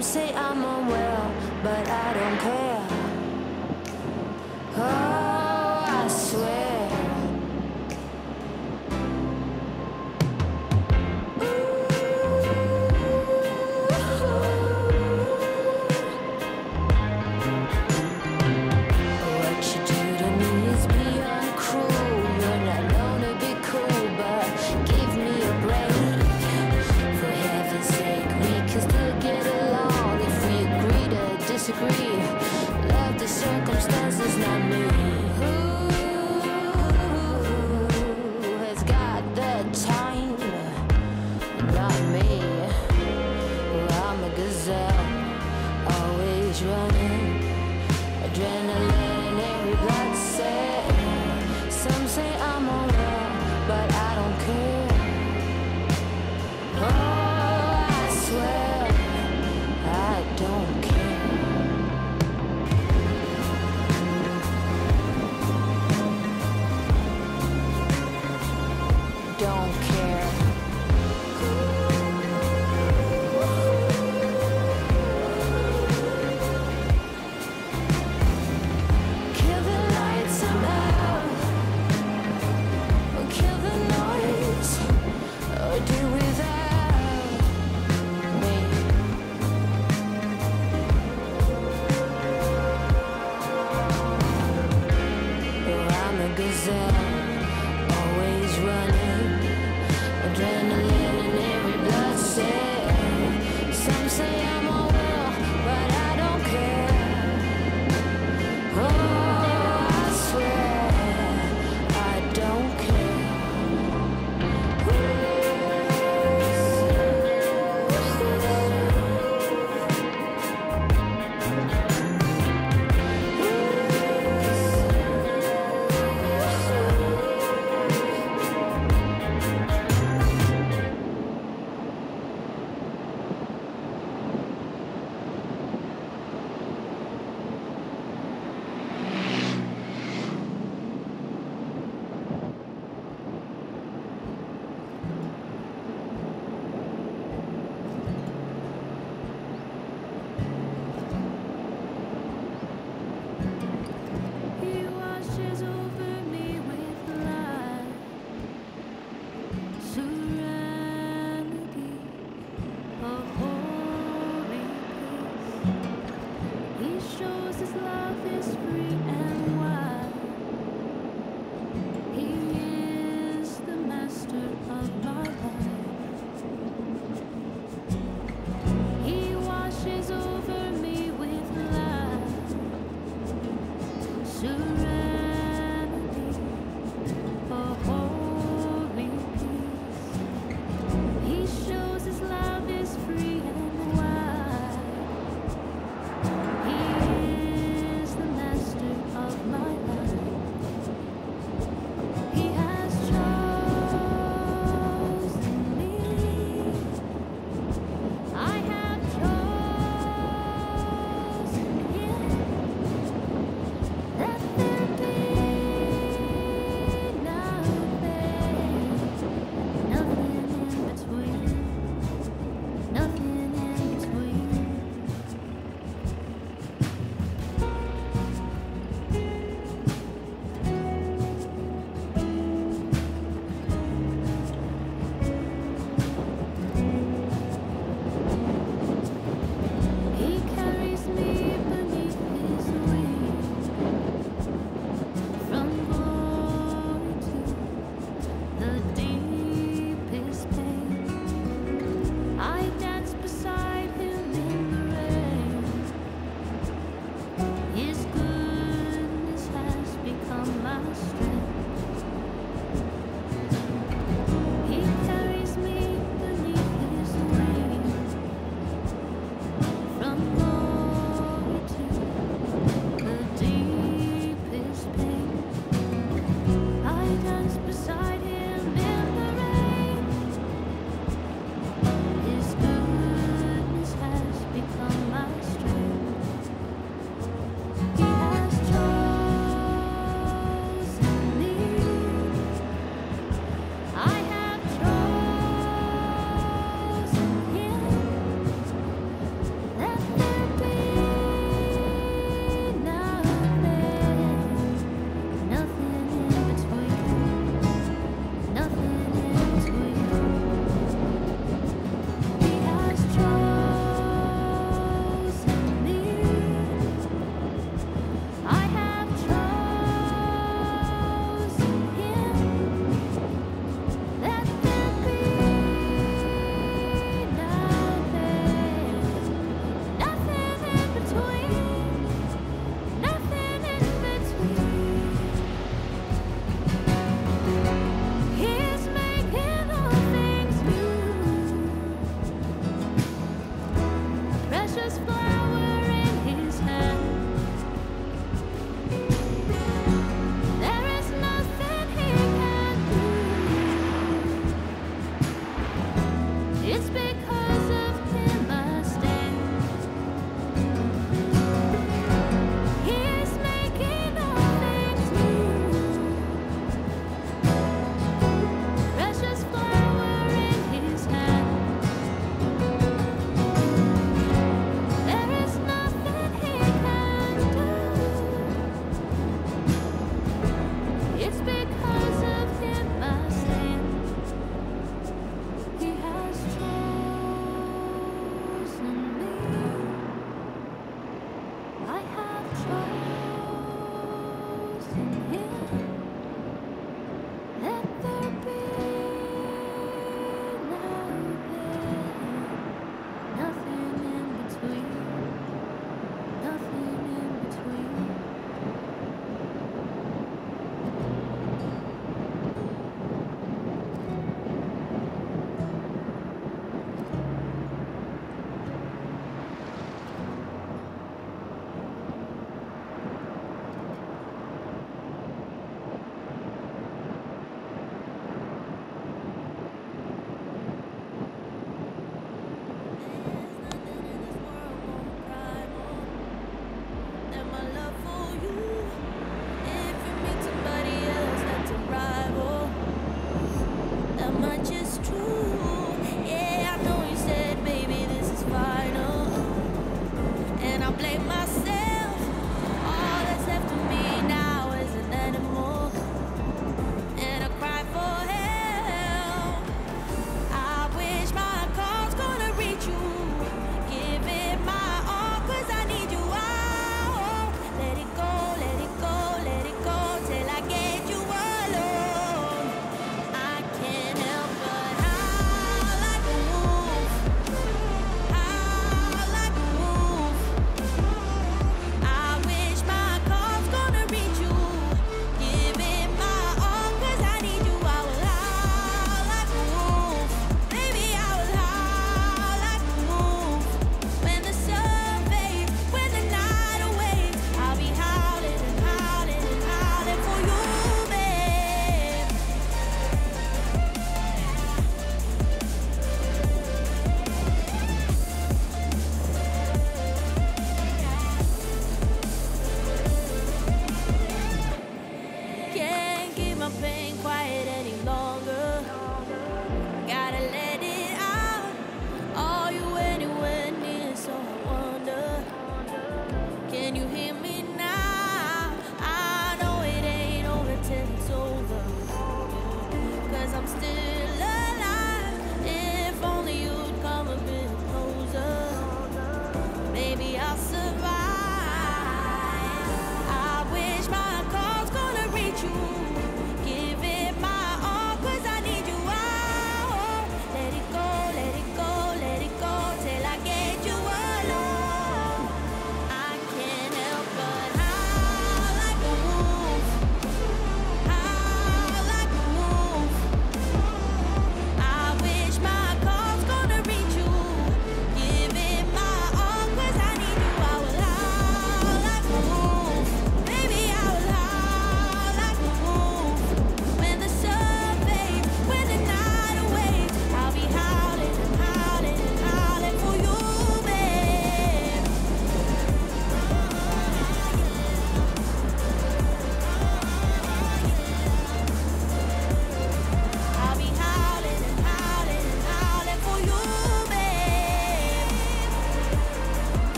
Some say I'm unwell, but I don't care. Oh,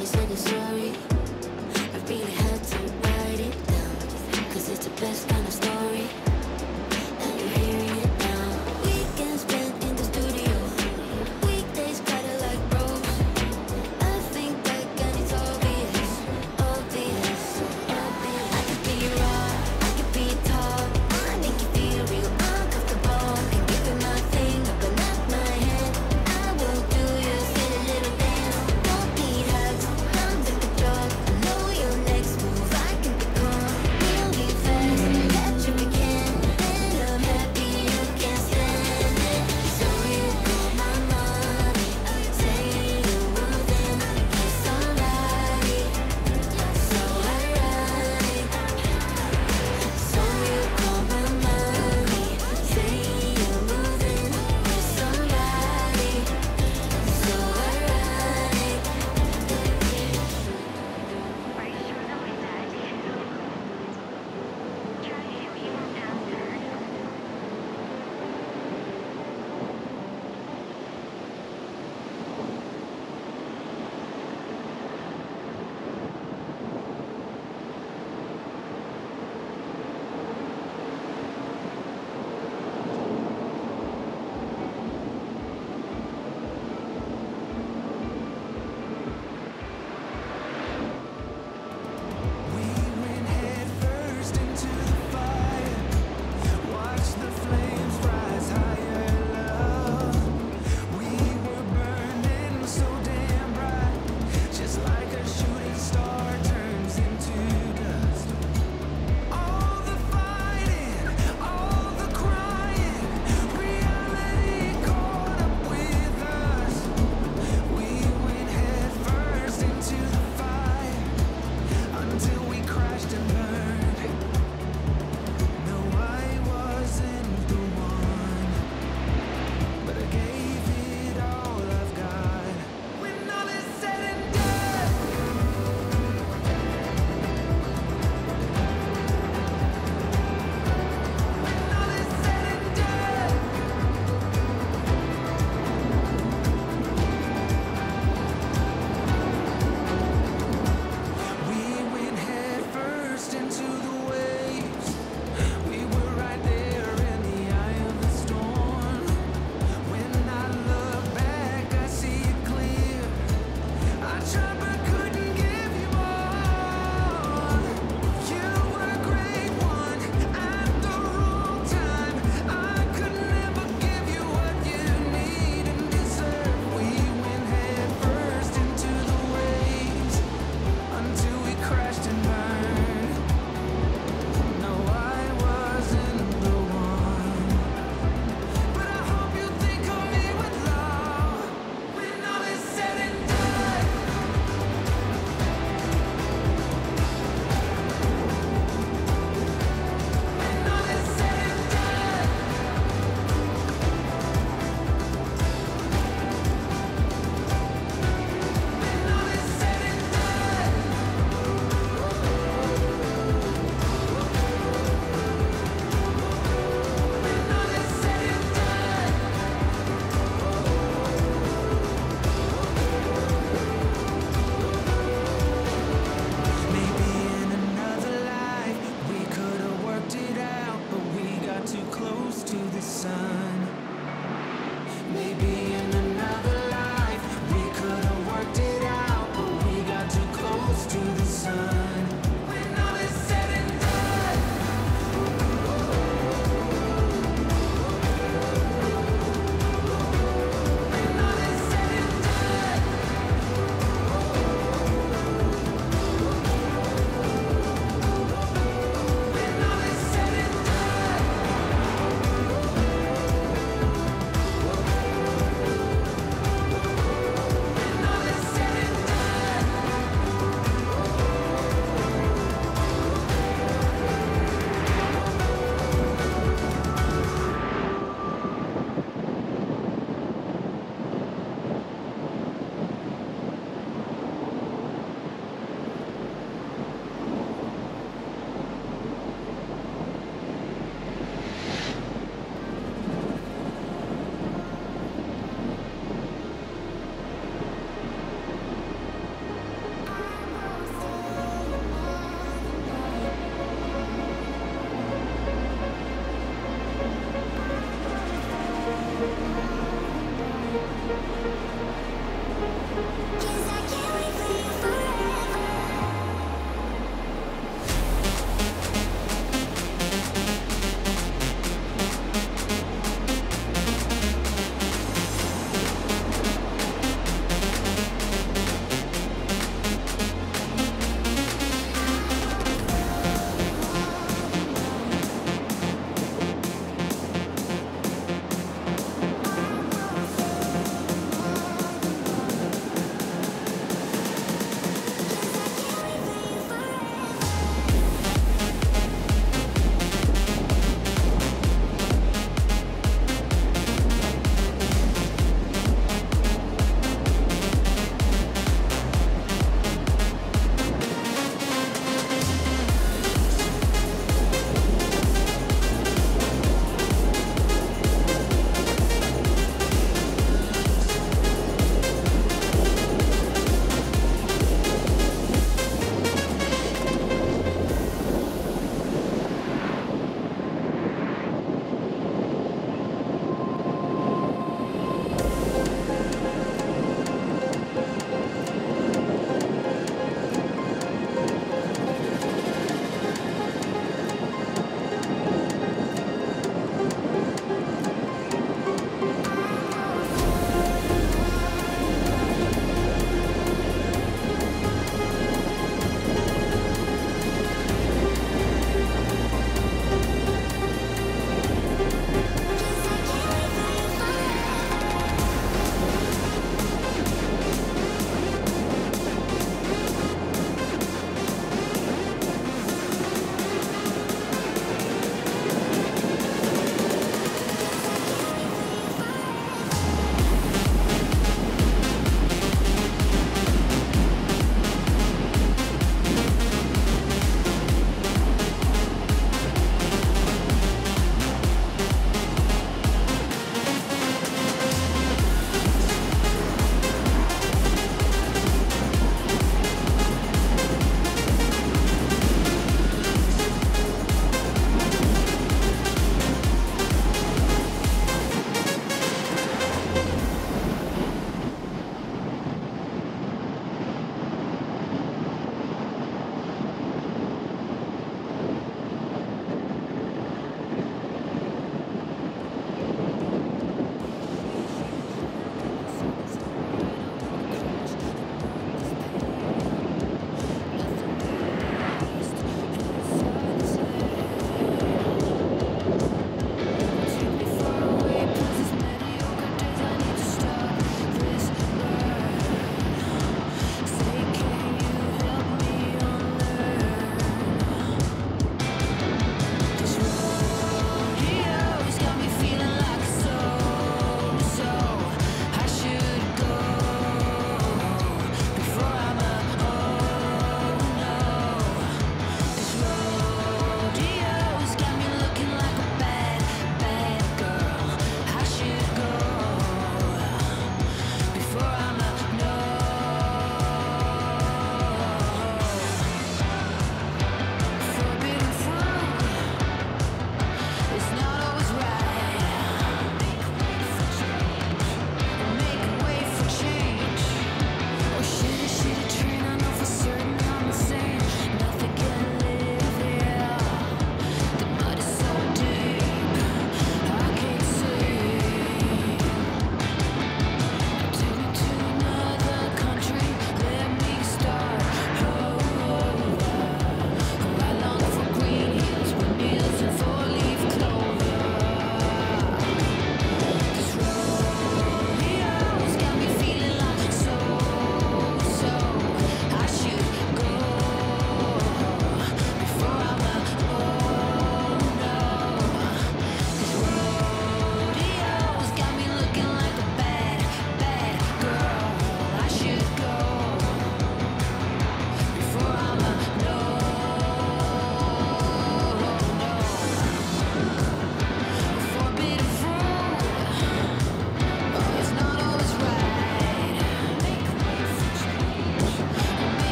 Segue, segue.